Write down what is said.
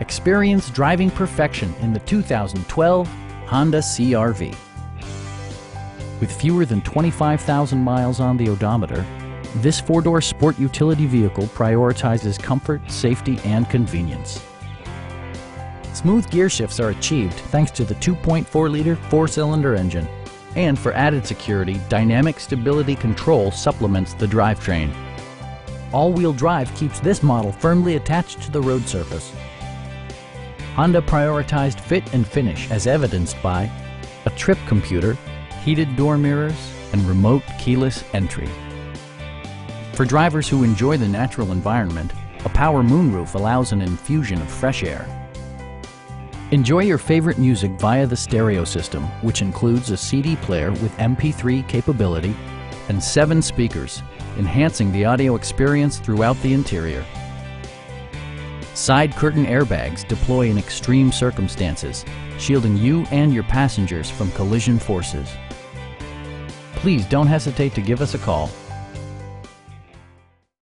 Experience driving perfection in the 2012 Honda CRV. With fewer than 25,000 miles on the odometer, this four-door sport utility vehicle prioritizes comfort, safety, and convenience. Smooth gear shifts are achieved thanks to the 2.4-liter four-cylinder engine. And for added security, Dynamic Stability Control supplements the drivetrain. All-wheel drive keeps this model firmly attached to the road surface. Honda prioritized fit and finish as evidenced by a trip computer, heated door mirrors, and remote keyless entry. For drivers who enjoy the natural environment, a power moonroof allows an infusion of fresh air. Enjoy your favorite music via the stereo system, which includes a CD player with MP3 capability and seven speakers, enhancing the audio experience throughout the interior. Side curtain airbags deploy in extreme circumstances, shielding you and your passengers from collision forces. Please don't hesitate to give us a call